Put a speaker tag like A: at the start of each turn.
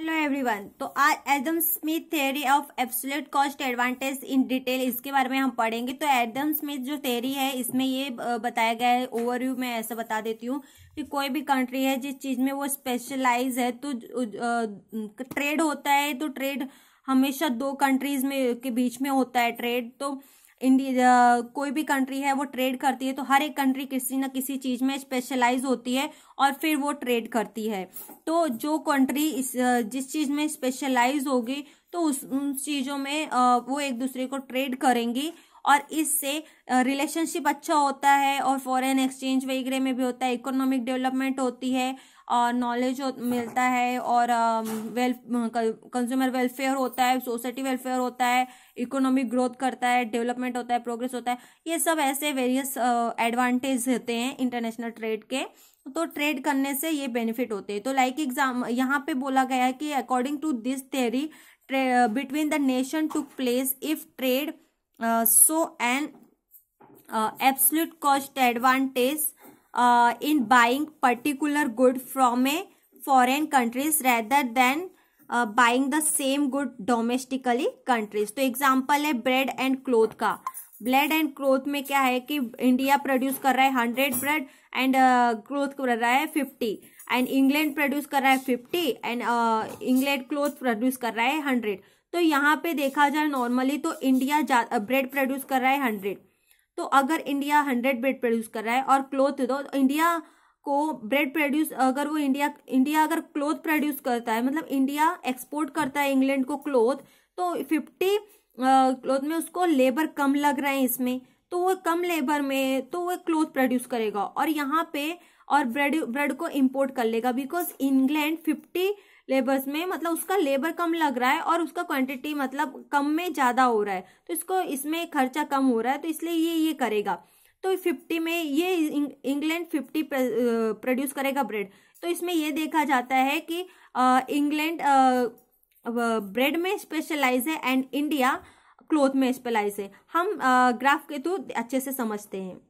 A: Hello everyone तो आज Adam Smith theory of absolute cost advantage in detail इसके बारे में हम पढ़ेंगे। तो एडम स्मिथ जो थ्योरी है, इसमें ये बताया गया है ओवरव्यू में ऐसा बता देती हूँ कि कोई भी कंट्री है, जिस चीज़ में वो स्पेशलाइज है तो ट्रेड होता है तो ट्रेड हमेशा दो कंट्रीज़ में, के बीच में होता है ट्रेड तो इंडिया कोई भी कंट्री है, वो ट्रेड करती है तो हर एक कंट्री किसी न किसी चीज़ में स्पेशलाइज होती है और फिर वो ट्रेड करती है। तो जो कंट्री इस जिस चीज़ में स्पेशलाइज होगी तो उस, उन चीज़ों में वो एक दूसरे को ट्रेड करेंगी। और इससे रिलेशनशिप अच्छा होता है और फॉरेन एक्सचेंज वगैरह में भी होता है इकोनॉमिक डेवलपमेंट होती है और नॉलेज मिलता है और वेल कंज्यूमर वेलफेयर होता है सोसाइटी वेलफेयर होता है इकोनॉमिक ग्रोथ करता है डेवलपमेंट होता है प्रोग्रेस होता है। ये सब ऐसे वेरियस एडवांटेज होते हैं इंटरनेशनल ट्रेड के। तो ट्रेड करने से ये बेनिफिट होते हैं। तो लाइक एग्ज़ाम यहाँ पे बोला गया है कि according to this theory between the nation two place if trade so an absolute cost advantage uh, in buying particular good from a foreign countries rather than uh, buying the same good domestically countries. तो example है bread and cloth का। Bread and cloth में क्या है कि India produce कर रहा है हंड्रेड ब्रेड एंड क्लोथ कर रहा है फिफ्टी एंड इंग्लैंड प्रोड्यूस कर रहा है fifty and England cloth produce कर रहा है हंड्रेड तो यहाँ पे देखा जाए नॉर्मली तो इंडिया ब्रेड प्रोड्यूस कर रहा है हंड्रेड तो अगर इंडिया हंड्रेड ब्रेड प्रोड्यूस कर रहा है और क्लोथ दो तो इंडिया को ब्रेड प्रोड्यूस अगर वो इंडिया इंडिया अगर क्लोथ प्रोड्यूस करता है मतलब इंडिया एक्सपोर्ट करता है इंग्लैंड को क्लोथ तो फिफ्टी क्लोथ में उसको लेबर कम लग रहा है इसमें। तो वो कम लेबर में तो वो क्लोथ प्रोड्यूस करेगा। और यहाँ पे और ब्रेड ब्रेड को इम्पोर्ट कर लेगा बिकॉज़ इंग्लैंड फिफ्टी लेबर्स में मतलब उसका लेबर कम लग रहा है और उसका क्वांटिटी मतलब कम में ज़्यादा हो रहा है। तो इसको, इसमें खर्चा कम हो रहा है तो इसलिए ये ये करेगा। तो फिफ्टी में ये इंग्लैंड फिफ्टी प्रोड्यूस करेगा ब्रेड तो इसमें ये देखा जाता है कि इंग्लैंड ब्रेड में स्पेशलाइज है एंड इंडिया क्लोथ में स्पेलाइज है। हम ग्राफ के तो अच्छे से समझते हैं।